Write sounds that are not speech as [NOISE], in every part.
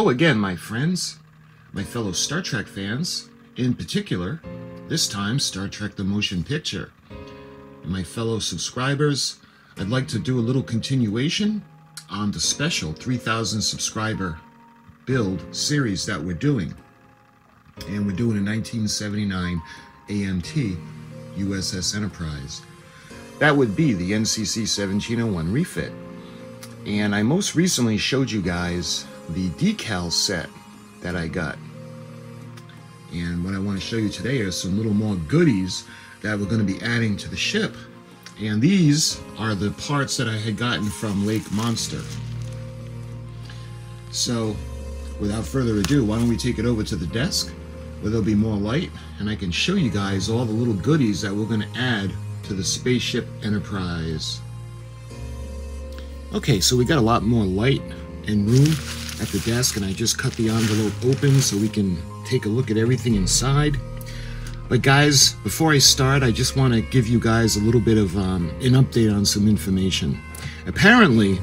Hello again, my friends, my fellow Star Trek fans, in particular, this time Star Trek the Motion Picture. And my fellow subscribers, I'd like to do a little continuation on the special 3,000 subscriber build series that we're doing. And we're doing a 1979 AMT USS Enterprise. That would be the NCC 1701 refit. And I most recently showed you guys the decal set that I got. And what I want to show you today are some little more goodies that we're going to be adding to the ship. And these are the parts that I had gotten from Lake Monster. So, without further ado, why don't we take it over to the desk where there'll be more light and I can show you guys all the little goodies that we're going to add to the Spaceship Enterprise. Okay, so we got a lot more light and room at the desk and I just cut the envelope open so we can take a look at everything inside. But guys, before I start, I just want to give you guys a little bit of um, an update on some information. Apparently,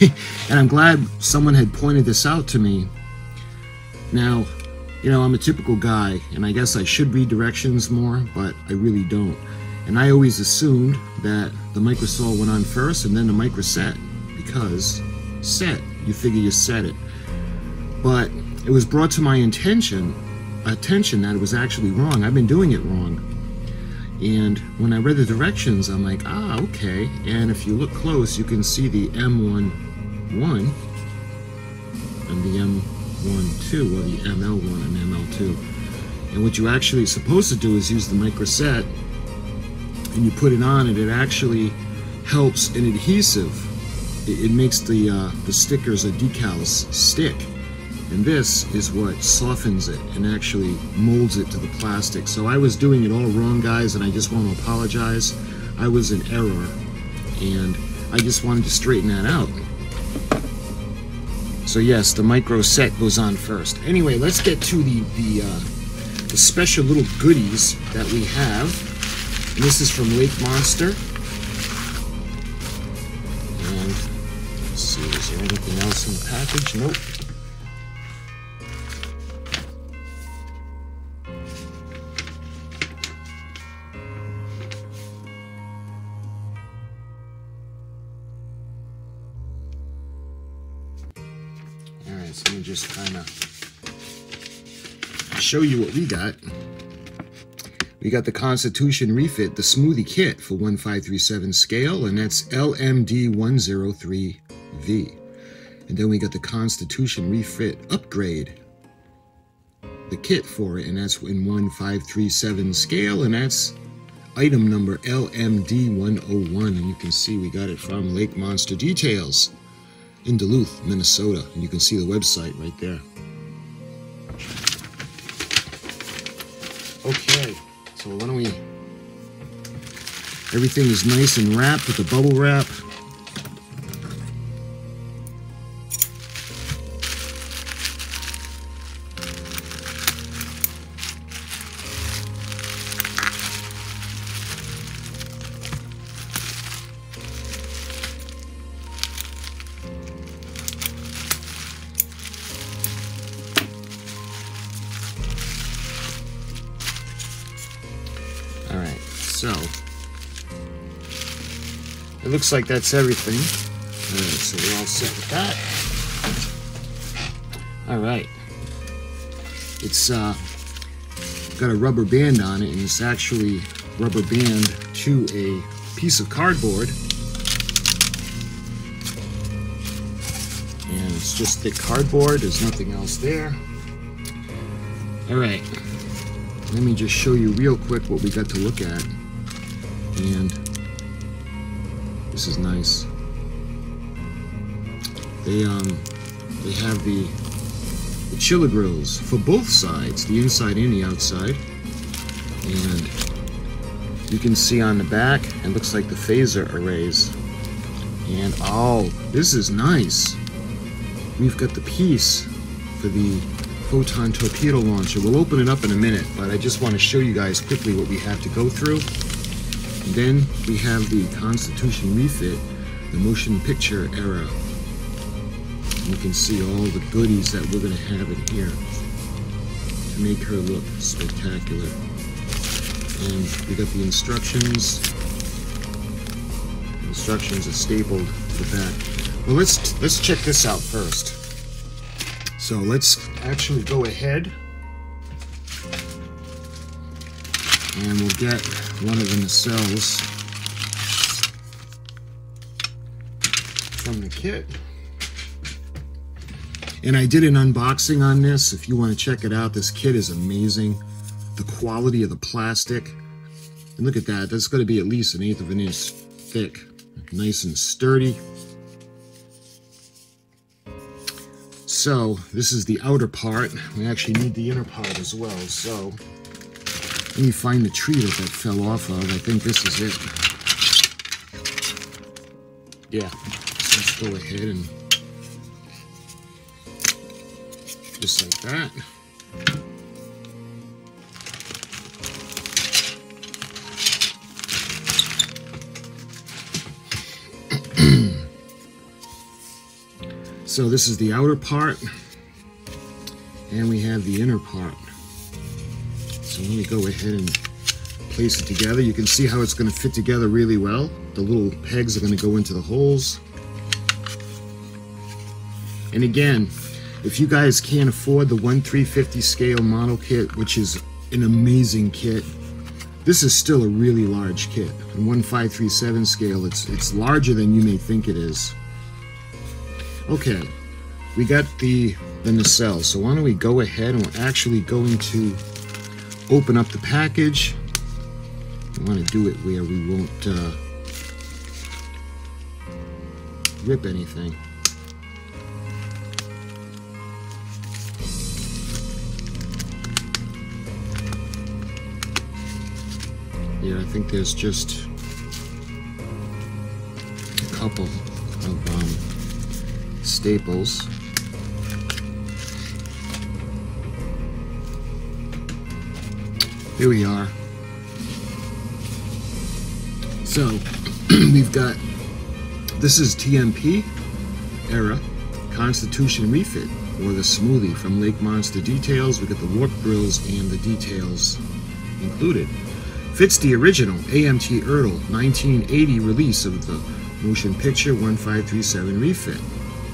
[LAUGHS] and I'm glad someone had pointed this out to me. Now, you know, I'm a typical guy, and I guess I should read directions more, but I really don't. And I always assumed that the microsol went on first and then the microset, because set, you figure you set it. But it was brought to my intention, attention that it was actually wrong. I've been doing it wrong. And when I read the directions, I'm like, ah, okay. And if you look close, you can see the M11 and the M12, or the ML1 and ML2. And what you actually supposed to do is use the microset and you put it on and it actually helps an adhesive. It, it makes the, uh, the stickers or decals stick. And this is what softens it and actually molds it to the plastic. So I was doing it all wrong, guys, and I just want to apologize. I was in error, and I just wanted to straighten that out. So yes, the micro set goes on first. Anyway, let's get to the the, uh, the special little goodies that we have. And this is from Lake Monster. In the package? Nope. Alright, so let me just kind of show you what we got. We got the Constitution refit, the Smoothie Kit for 1537 scale, and that's LMD103V. And then we got the Constitution refit upgrade, the kit for it, and that's in 1537 scale, and that's item number LMD101. And you can see we got it from Lake Monster Details in Duluth, Minnesota. And you can see the website right there. Okay, so why don't we... Everything is nice and wrapped with the bubble wrap. Looks like that's everything. All right, so we're all set with that. All right, it's uh, got a rubber band on it, and it's actually rubber band to a piece of cardboard. And it's just thick cardboard, there's nothing else there. All right, let me just show you real quick what we got to look at. And this is nice. They um they have the the chiller grills for both sides, the inside and the outside. And you can see on the back, it looks like the phaser arrays. And oh, this is nice. We've got the piece for the photon torpedo launcher. We'll open it up in a minute, but I just want to show you guys quickly what we have to go through. And then we have the Constitution refit, the motion picture era. You can see all the goodies that we're going to have in here to make her look spectacular. And we got the instructions. The instructions are stapled to the back. Well, let's let's check this out first. So let's actually go ahead and we'll get one of the nacelles the kit. And I did an unboxing on this. If you want to check it out, this kit is amazing. The quality of the plastic. And look at that. That's going to be at least an eighth of an inch thick. Nice and sturdy. So, this is the outer part. We actually need the inner part as well. So, let me find the tree that that fell off of. I think this is it. Yeah, let's go ahead and just like that. [CLEARS THROAT] so this is the outer part and we have the inner part. So let me go ahead and place it together. You can see how it's going to fit together really well. The little pegs are going to go into the holes. And again, if you guys can't afford the 1 350 scale model kit, which is an amazing kit, this is still a really large kit. In 1537 scale, it's, it's larger than you may think it is. Okay, we got the, the nacelle, so why don't we go ahead and we're actually going to open up the package. I want to do it where we won't uh, rip anything. Yeah, I think there's just a couple of um, staples. Here we are. So, [CLEARS THROAT] we've got, this is TMP era Constitution refit, or the smoothie from Lake Monster Details. We got the warp grills and the details included. Fits the original AMT Ertl 1980 release of the motion picture 1537 refit.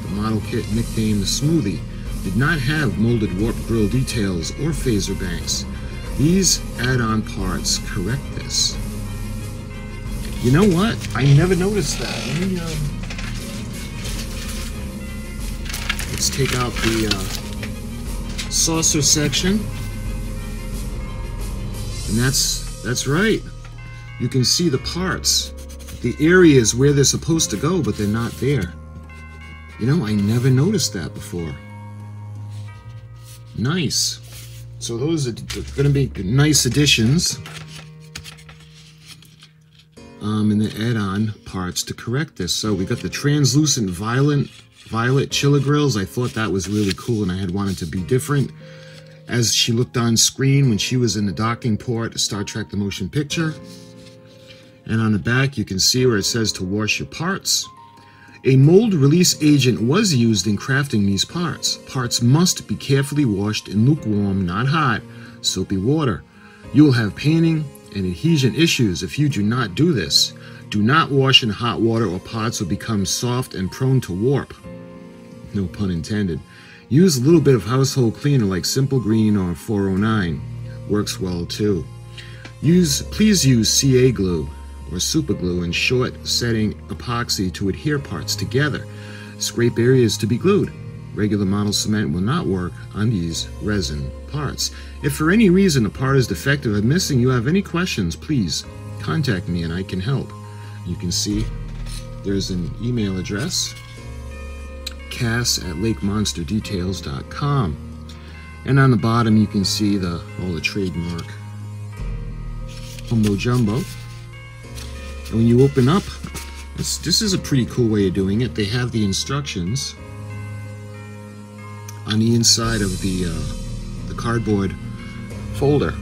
The model kit nicknamed the Smoothie did not have molded warp grill details or phaser banks. These add-on parts correct this. You know what? I never noticed that. Let me, um, let's take out the uh, saucer section. And that's, that's right. You can see the parts. The areas where they're supposed to go, but they're not there. You know, I never noticed that before. Nice. So those are going to be nice additions um, in the add-on parts to correct this. So we got the translucent violet, violet chiller grills. I thought that was really cool and I had wanted to be different. As she looked on screen when she was in the docking port, of Star Trek The Motion Picture. And on the back, you can see where it says to wash your parts. A mold release agent was used in crafting these parts. Parts must be carefully washed in lukewarm, not hot, soapy water. You will have painting and adhesion issues if you do not do this. Do not wash in hot water or parts will become soft and prone to warp. No pun intended. Use a little bit of household cleaner like Simple Green or 409. Works well too. Use please use CA glue or super glue and short setting epoxy to adhere parts together. Scrape areas to be glued. Regular model cement will not work on these resin parts. If for any reason a part is defective or missing, you have any questions, please contact me and I can help. You can see there's an email address, cass at lakemonsterdetails.com. And on the bottom you can see the all the trademark Humbo Jumbo. And when you open up, this, this is a pretty cool way of doing it. They have the instructions on the inside of the, uh, the cardboard folder.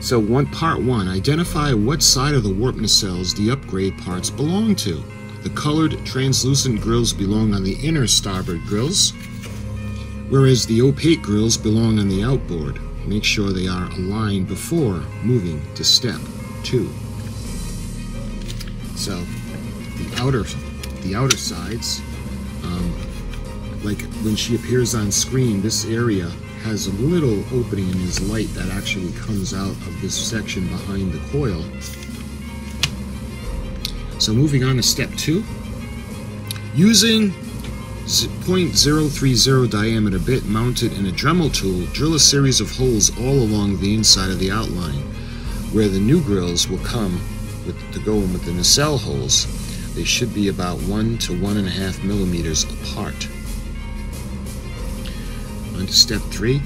So one part one, identify what side of the warp nacelles the upgrade parts belong to. The colored translucent grills belong on the inner starboard grills, whereas the opaque grills belong on the outboard. Make sure they are aligned before moving to step two. So the outer, the outer sides, um, like when she appears on screen, this area has a little opening in his light that actually comes out of this section behind the coil. So moving on to step two, using 0.030 diameter bit mounted in a Dremel tool, drill a series of holes all along the inside of the outline, where the new grills will come with, to go in with the nacelle holes. They should be about one to one and a half millimeters apart. On to step three.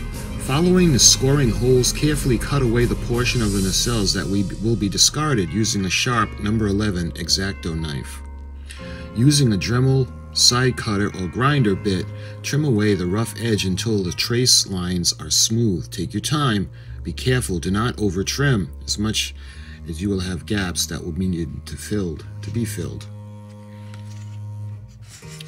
Following the scoring holes, carefully cut away the portion of the nacelles that we will be discarded using a sharp number 11 X-Acto knife. Using a Dremel side cutter or grinder bit, trim away the rough edge until the trace lines are smooth. Take your time, be careful, do not over trim as much as you will have gaps that will be needed to filled to be filled.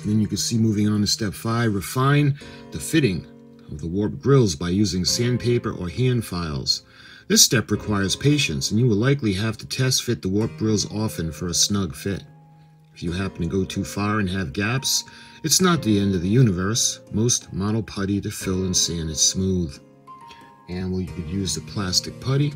And then you can see moving on to step five, refine the fitting of the warp grills by using sandpaper or hand files. This step requires patience, and you will likely have to test fit the warp grills often for a snug fit. If you happen to go too far and have gaps, it's not the end of the universe. Most model putty to fill and sand is smooth. And you could use the plastic putty.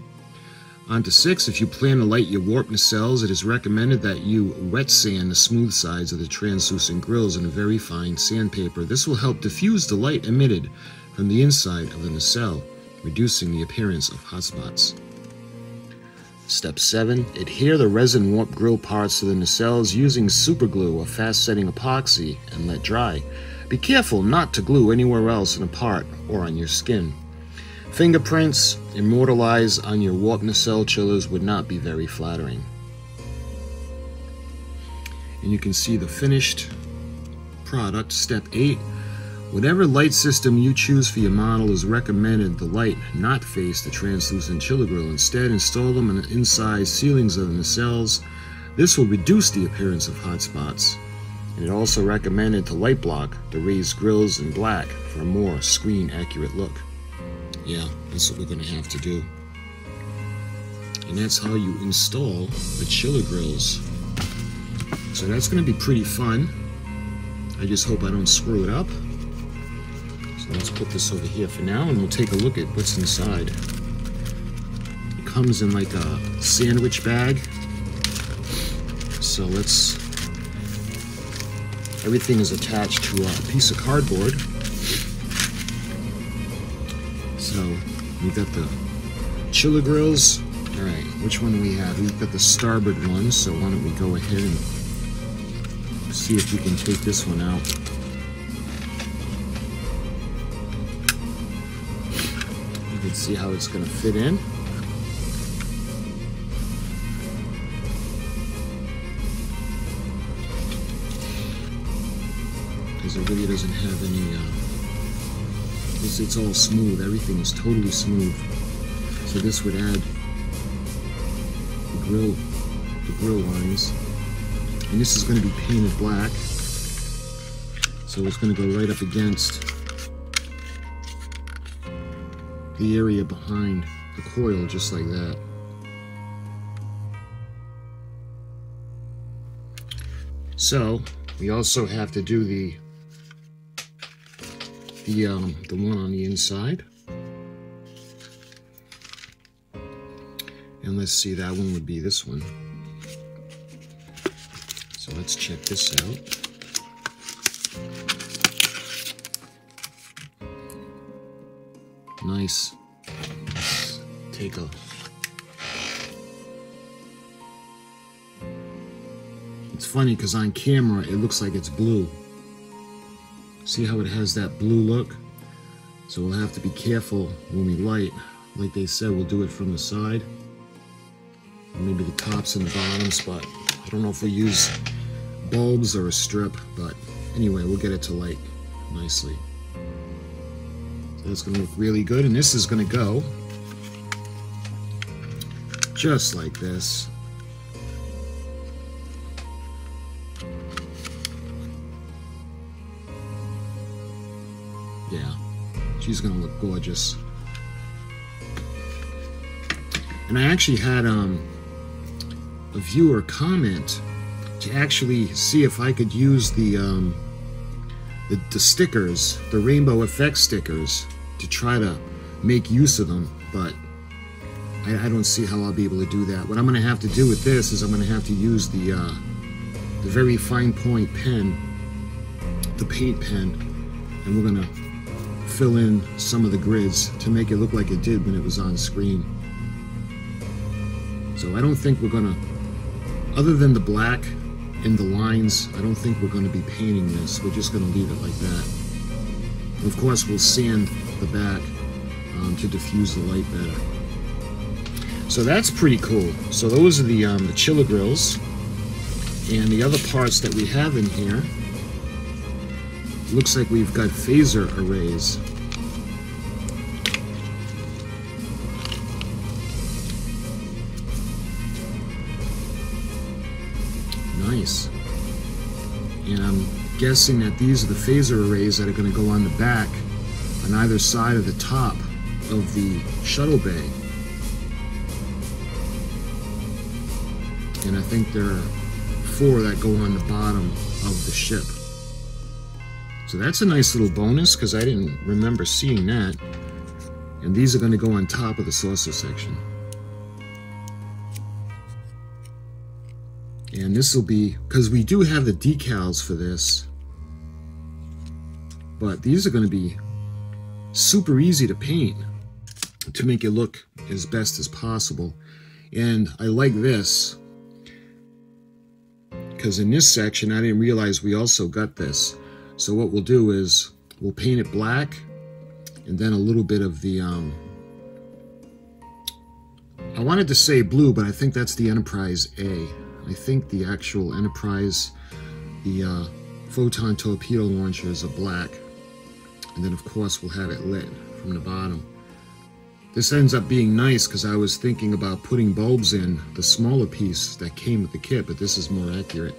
On to six, if you plan to light your warp nacelles, it is recommended that you wet sand the smooth sides of the translucent grills in a very fine sandpaper. This will help diffuse the light emitted from the inside of the nacelle, reducing the appearance of hotspots. Step 7. Adhere the resin warp grill parts to the nacelles using superglue or fast-setting epoxy and let dry. Be careful not to glue anywhere else in a part or on your skin. Fingerprints immortalized on your warp nacelle chillers would not be very flattering. And you can see the finished product, step 8. Whatever light system you choose for your model is recommended the light not face the translucent chiller grill. Instead, install them on the inside ceilings of the nacelles. This will reduce the appearance of hot spots. And it also recommended to light block the raised grills in black for a more screen accurate look. Yeah, that's what we're going to have to do. And that's how you install the chiller grills. So that's going to be pretty fun. I just hope I don't screw it up. So let's put this over here for now and we'll take a look at what's inside. It comes in like a sandwich bag. So let's, everything is attached to a piece of cardboard. So we've got the chiller grills. All right, which one do we have? We've got the starboard one, so why don't we go ahead and see if we can take this one out. Can see how it's going to fit in. Because it really doesn't have any, uh, it's, it's all smooth. Everything is totally smooth. So this would add the grill, the grill lines. And this is going to be painted black. So it's going to go right up against the area behind the coil, just like that. So we also have to do the the um, the one on the inside. And let's see, that one would be this one. So let's check this out. Nice. Let's take a It's funny because on camera it looks like it's blue. See how it has that blue look? So we'll have to be careful when we light. Like they said, we'll do it from the side. Maybe the tops and the bottoms, but I don't know if we use bulbs or a strip, but anyway, we'll get it to light nicely. It's going to look really good, and this is going to go just like this. Yeah, she's going to look gorgeous. And I actually had um, a viewer comment to actually see if I could use the, um, the, the stickers, the rainbow effect stickers to try to make use of them, but I, I, don't see how I'll be able to do that. What I'm going to have to do with this is I'm going to have to use the uh, the very fine point pen, the paint pen, and we're going to fill in some of the grids to make it look like it did when it was on screen. So I don't think we're going to, other than the black in the lines, I don't think we're going to be painting this. We're just going to leave it like that. Of course, we'll sand the back um, to diffuse the light better. So that's pretty cool. So those are the, um, the chiller grills. And the other parts that we have in here, looks like we've got phaser arrays. Nice. And I'm guessing that these are the phaser arrays that are going to go on the back on either side of the top of the shuttle bay. And I think there are four that go on the bottom of the ship. So that's a nice little bonus because I didn't remember seeing that. And these are going to go on top of the saucer section. And this will be, because we do have the decals for this, but these are going to be super easy to paint to make it look as best as possible. And I like this because in this section I didn't realize we also got this. So what we'll do is we'll paint it black and then a little bit of the um, I wanted to say blue but I think that's the Enterprise A. I think the actual Enterprise the uh, photon torpedo launchers are black and then of course we'll have it lit from the bottom. This ends up being nice because I was thinking about putting bulbs in the smaller piece that came with the kit, but this is more accurate.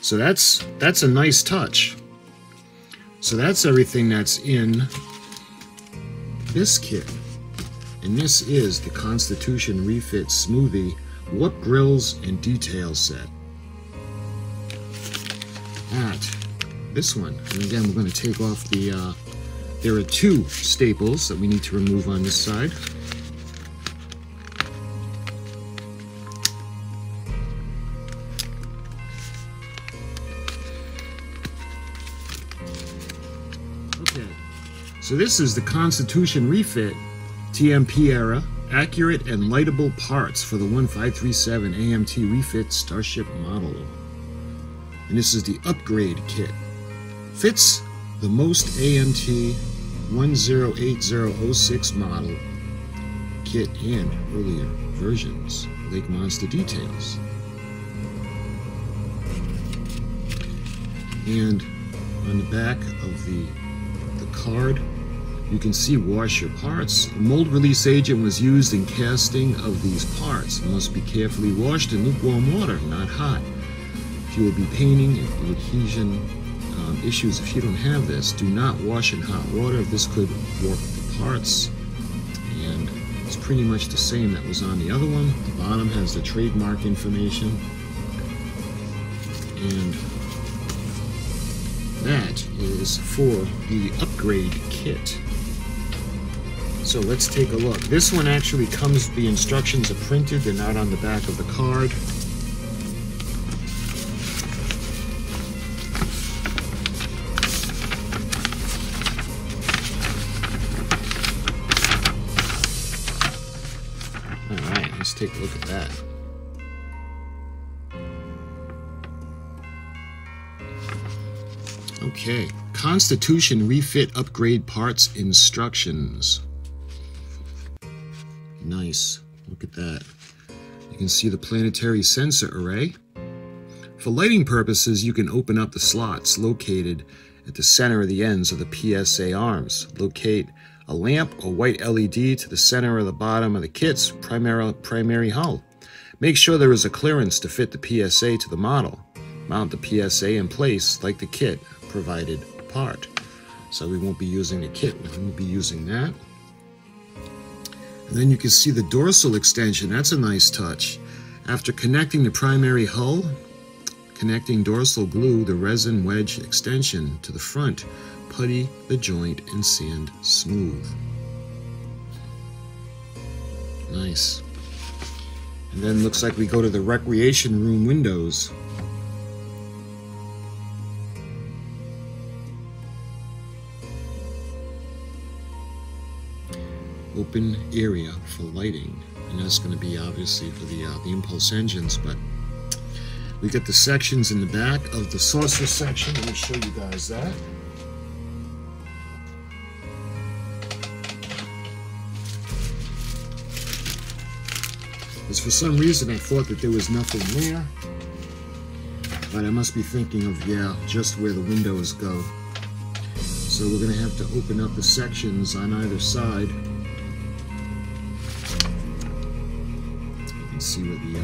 So that's that's a nice touch. So that's everything that's in this kit. And this is the Constitution Refit Smoothie Warp Grills and Detail Set. At this one. And again, we're going to take off the uh, there are two staples that we need to remove on this side. Okay, so this is the Constitution Refit TMP era accurate and lightable parts for the 1537 AMT Refit Starship model. And this is the upgrade kit. Fits the most AMT 108006 model kit and earlier versions. Lake Monster details. And on the back of the, the card, you can see wash your parts. A mold release agent was used in casting of these parts. It must be carefully washed in lukewarm water, not hot. If you will be painting, adhesion issues if you don't have this. Do not wash in hot water. This could warp the parts. And it's pretty much the same that was on the other one. The bottom has the trademark information. And that is for the upgrade kit. So let's take a look. This one actually comes, the instructions are printed, they're not on the back of the card. Constitution Refit Upgrade Parts Instructions. Nice, look at that. You can see the planetary sensor array. For lighting purposes, you can open up the slots located at the center of the ends of the PSA arms. Locate a lamp or white LED to the center of the bottom of the kit's primary, primary hull. Make sure there is a clearance to fit the PSA to the model. Mount the PSA in place like the kit provided part. So we won't be using the kit, we won't be using that. And then you can see the dorsal extension, that's a nice touch. After connecting the primary hull, connecting dorsal glue the resin wedge extension to the front, putty the joint and sand smooth. Nice. And then looks like we go to the recreation room windows. Open area for lighting. And that's going to be obviously for the, uh, the impulse engines, but we got the sections in the back of the saucer section. Let me show you guys that. Because for some reason I thought that there was nothing there. But I must be thinking of, yeah, just where the windows go. So we're going to have to open up the sections on either side. See where the, uh,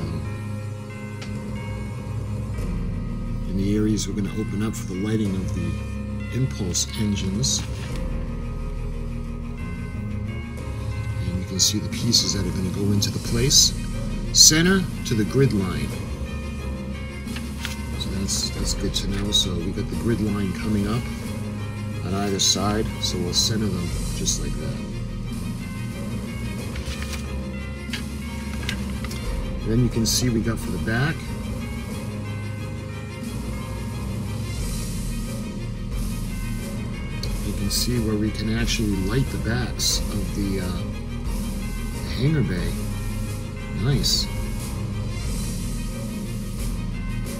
in the areas we're going to open up for the lighting of the impulse engines. And you can see the pieces that are going to go into the place center to the grid line. So that's that's good to know. So we got the grid line coming up on either side, so we'll center them just like that. Then you can see we got for the back. You can see where we can actually light the backs of the, uh, the hangar bay. Nice.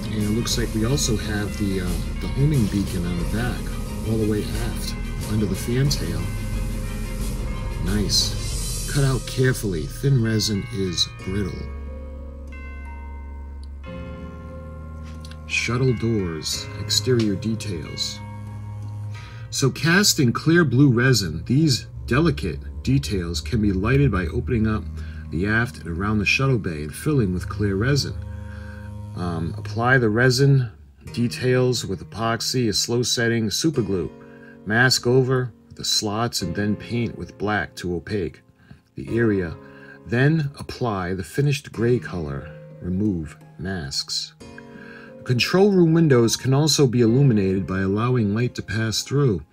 And it looks like we also have the, uh, the homing beacon on the back, all the way aft, under the fantail. Nice. Cut out carefully. Thin resin is brittle. Shuttle doors, exterior details. So cast in clear blue resin, these delicate details can be lighted by opening up the aft and around the shuttle bay and filling with clear resin. Um, apply the resin details with epoxy, a slow setting super glue. Mask over the slots and then paint with black to opaque the area. Then apply the finished gray color. Remove masks. Control room windows can also be illuminated by allowing light to pass through.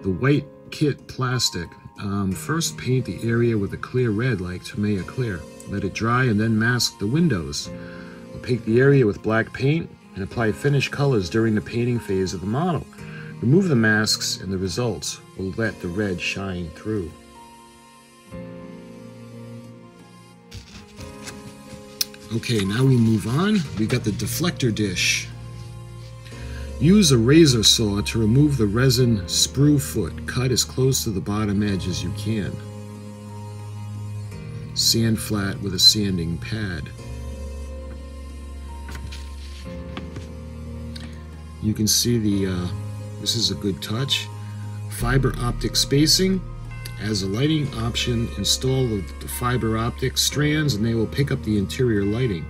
The white kit plastic um, first paint the area with a clear red like Tamiya Clear. Let it dry and then mask the windows. Opaque the area with black paint and apply finish colors during the painting phase of the model. Remove the masks and the results will let the red shine through. Okay, now we move on. We got the deflector dish. Use a razor saw to remove the resin sprue foot. Cut as close to the bottom edge as you can. Sand flat with a sanding pad. You can see the, uh, this is a good touch. Fiber optic spacing. As a lighting option, install the, fiber optic strands and they will pick up the interior lighting.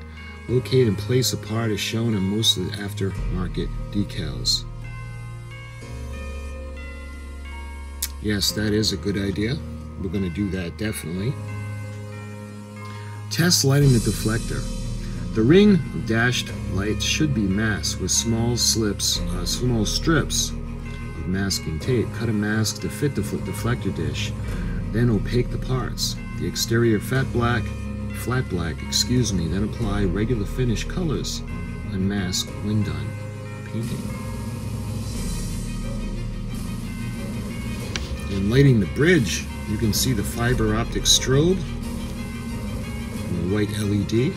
Locate and place a part as shown in most of the aftermarket decals. Yes, that is a good idea. We're going to do that definitely. Test lighting the deflector. The ring dashed lights should be masked with small slips, uh, small strips masking tape. Cut a mask to fit the deflector dish, then opaque the parts. The exterior fat black flat black, excuse me, then apply regular finish colors and mask when done painting. In lighting the bridge, you can see the fiber optic strobe and the white LED.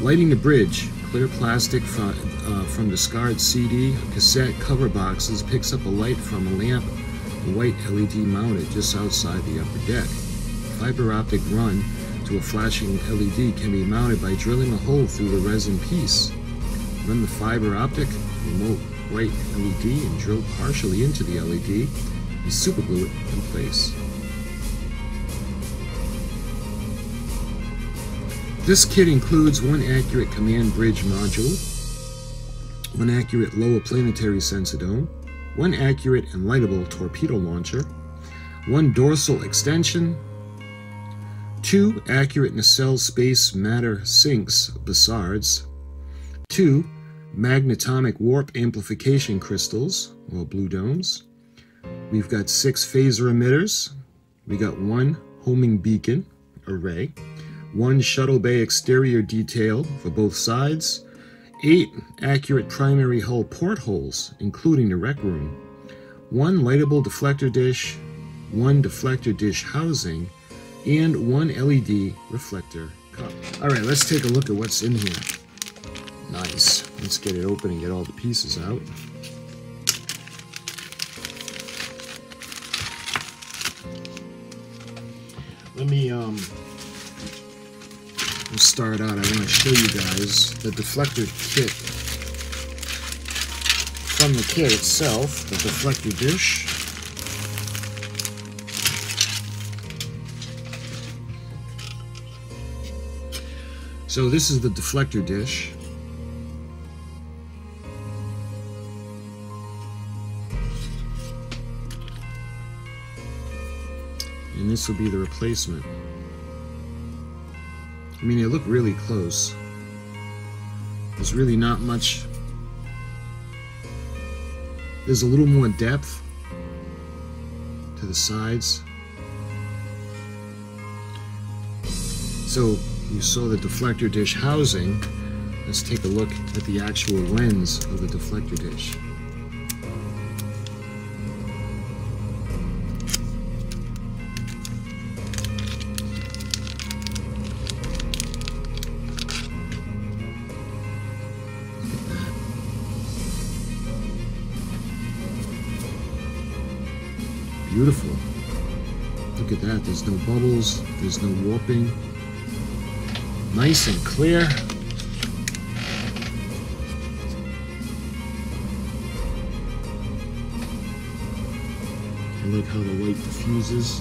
Lighting the bridge, clear plastic from, uh, from discarded CD, cassette cover boxes picks up a light from a lamp, a white LED mounted just outside the upper deck fiber optic run to a flashing LED can be mounted by drilling a hole through the resin piece. Run the fiber optic remote white LED and drill partially into the LED and superglue it in place. This kit includes one accurate command bridge module, one accurate lower planetary sensor dome, one accurate and lightable torpedo launcher, one dorsal extension, two accurate nacelle space matter sinks Bussards, two magnetomic warp amplification crystals, or blue domes. We've got six phaser emitters. We got one homing beacon array, one shuttle bay exterior detail for both sides, eight accurate primary hull portholes, including the rec room, one lightable deflector dish, one deflector dish housing, and one LED reflector cup. All right, let's take a look at what's in here. Nice. Let's get it open and get all the pieces out. Let me um, start out. I want to show you guys the deflector kit. From the kit itself, the deflector dish. So this is the deflector dish. And this will be the replacement. I mean, they look really close. There's really not much. There's a little more depth to the sides. So you saw the deflector dish housing. Let's take a look at the actual lens of the deflector dish. Beautiful. Look at that. There's no bubbles. There's no warping. Nice and clear. I like how the light diffuses.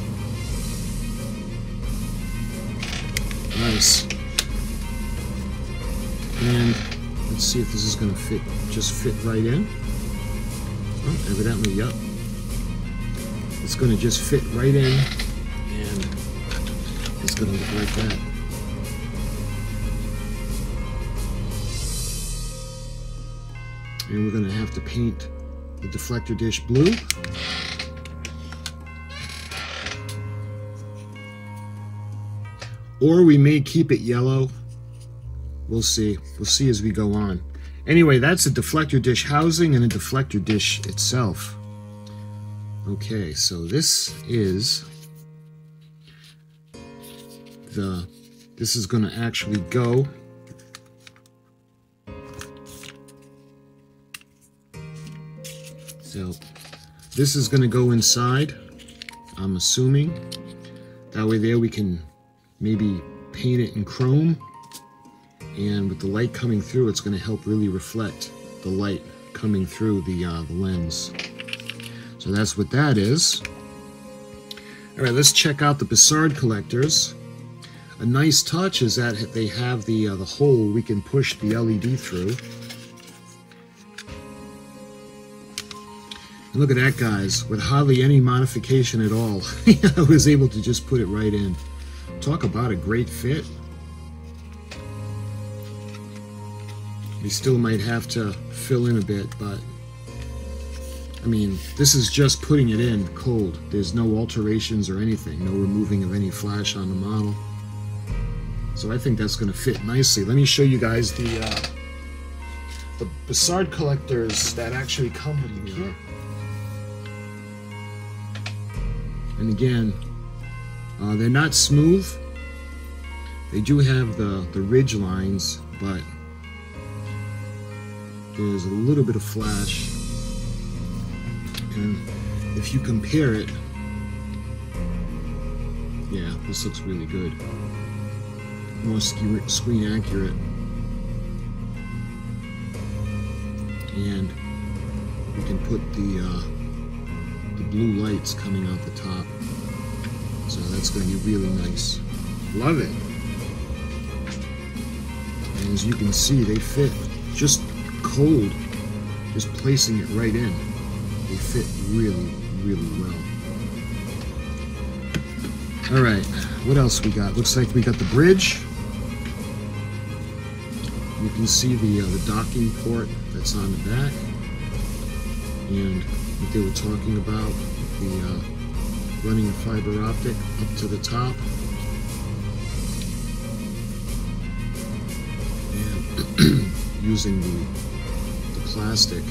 Nice. And let's see if this is going to fit, just fit right in. Oh, evidently, yep. It's going to just fit right in and it's going to look like that. And we're going to have to paint the deflector dish blue. Or we may keep it yellow. We'll see. We'll see as we go on. Anyway, that's a deflector dish housing and a deflector dish itself. Okay, so this is the, this is to actually go So this is to go inside, I'm assuming. That way there we can maybe paint it in chrome. And with the light coming through, it's to help really reflect the light coming through the, uh, the lens. So that's what that is. All right, let's check out the Bussard collectors. A nice touch is that they have the, uh, the hole we can push the LED through. And look at that, guys. With hardly any modification at all, [LAUGHS] I was able to just put it right in. Talk about a great fit. We still might have to fill in a bit, but I mean, this is just putting it in cold. There's no alterations or anything, no removing of any flash on the model. So I think that's going to fit nicely. Let me show you guys the uh, the Bussard collectors that actually come with the kit. And again, uh, they're not smooth. They do have the, the ridge lines, but there's a little bit of flash. And if you compare it, yeah, this looks really good. More screen accurate. And we can put the uh, blue lights coming out the top. So that's going to be really nice. Love it. And as you can see, they fit just cold, just placing it right in. They fit really, really well. All right, what else we got? Looks like we got the bridge. You can see the, uh, the docking port that's on the back. And what they were talking about, the uh, running a fiber optic up to the top. And [CLEARS THROAT] using the, the plastic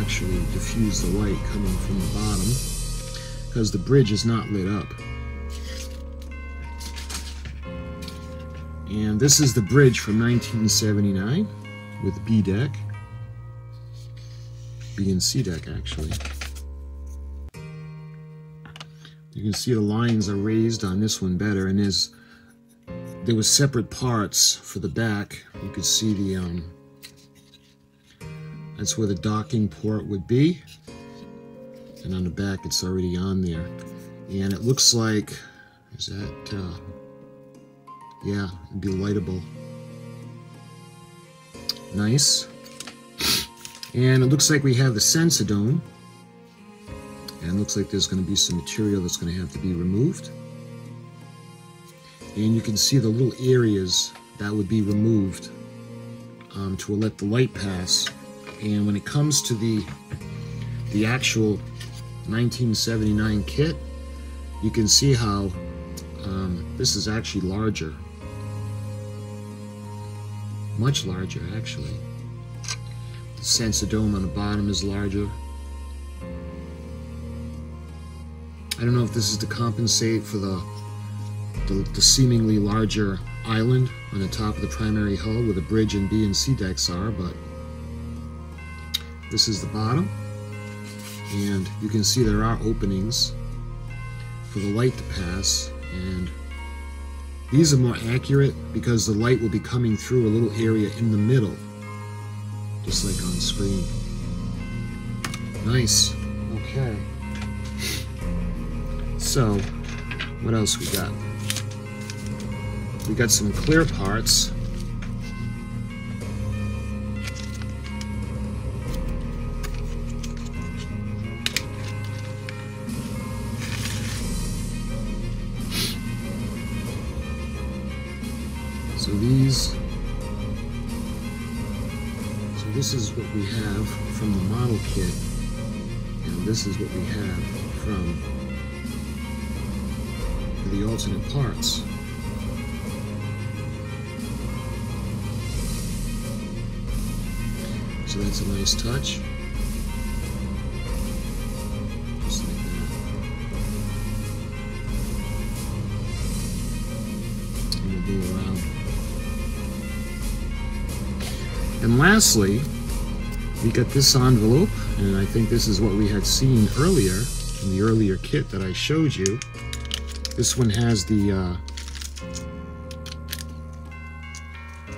actually diffuse the light coming from the bottom because the bridge is not lit up. And this is the bridge from 1979 with B deck. B and C deck actually. You can see the lines are raised on this one better and there's there was separate parts for the back. You could see the um that's where the docking port would be. And on the back it's already on there. And it looks like is that uh yeah, it'd be lightable. Nice. And it looks like we have the Sensidome. And it looks like there's going to be some material that's going to have to be removed. And you can see the little areas that would be removed um, to let the light pass. And when it comes to the the actual 1979 kit, you can see how um, this is actually larger much larger actually. The Sensidome on the bottom is larger. I don't know if this is to compensate for the, the, the seemingly larger island on the top of the primary hull where the bridge and B and C decks are, but this is the bottom. And you can see there are openings for the light to pass and these are more accurate because the light will be coming through a little area in the middle, just like on screen. Nice. Okay. So, what else we got? We got some clear parts. So these, so this is what we have from the model kit, and this is what we have from the alternate parts. So that's a nice touch. And lastly, we got this envelope, and I think this is what we had seen earlier in the earlier kit that I showed you. This one has the, uh,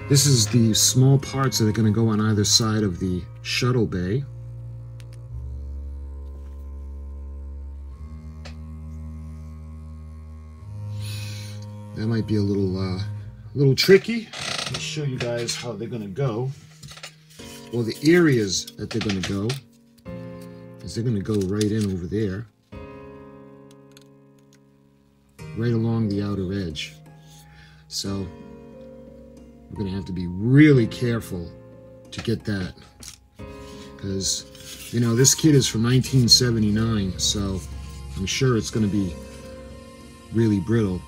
this is the small parts that are going to go on either side of the shuttle bay. That might be a little, uh, little tricky. Let me show you guys how they're going to go. Well, the areas that they're going to go is they're going to go right in over there. Right along the outer edge. So we're going to have to be really careful to get that. Because you know this kit is from 1979 so I'm sure it's going to be really brittle.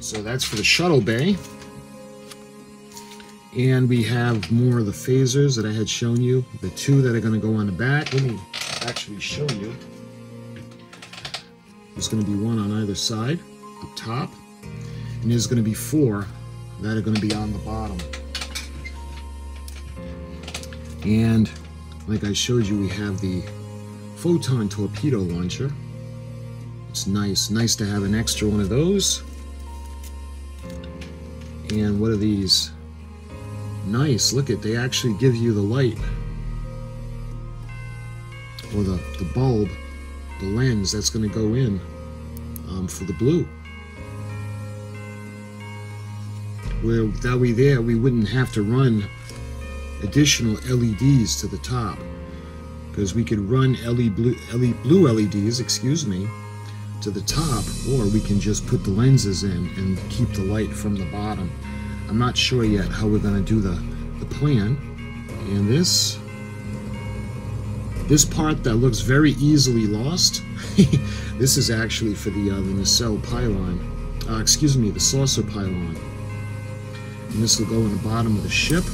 So that's for the shuttle bay and we have more of the phasers that I had shown you the two that are going to go on the back let me actually show you there's going to be one on either side, up top, and there's going to be four that are going to be on the bottom. And like I showed you, we have the photon torpedo launcher. It's nice, nice to have an extra one of those. And what are these? Nice, look at, they actually give you the light. Or the, the bulb the lens that's going to go in um, for the blue. Where that way there, we wouldn't have to run additional LEDs to the top. because we could run LED blue, LED blue LEDs, excuse me, to the top, or we can just put the lenses in and keep the light from the bottom. I'm not sure yet how we're going to do the, the plan. And this, this part that looks very easily lost, [LAUGHS] this is actually for the, uh, the nacelle pylon. Uh, excuse me, the saucer pylon. And this will go in the bottom of the ship.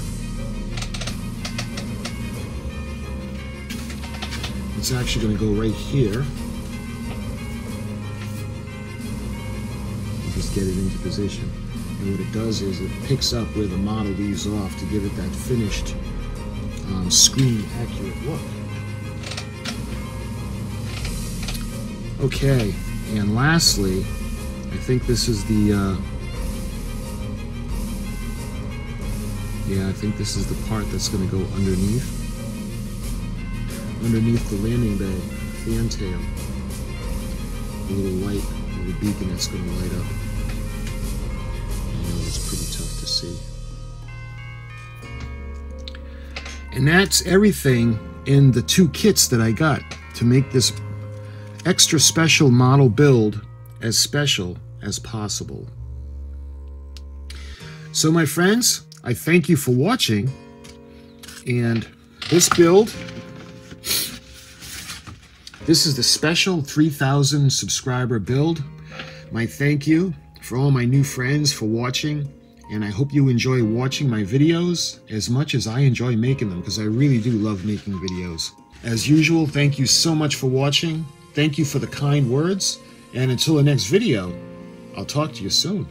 It's actually going to go right here. Just get it into position. And what it does is it picks up where the model leaves off to give it that finished um, screen accurate look. Okay, and lastly, I think this is the, uh, yeah, I think this is the part that's going to go underneath, underneath the landing bay fantail. A little light, a little beacon that's to light up. And that's everything in the two kits that I got to make this extra special model build as special as possible. So my friends, I thank you for watching. And this build, this is the special 3000 subscriber build. My thank you for all my new friends for watching. And I hope you enjoy watching my videos as much as I enjoy making them because I really do love making videos. As usual, thank you so much for watching. Thank you for the kind words. And until the next video, I'll talk to you soon.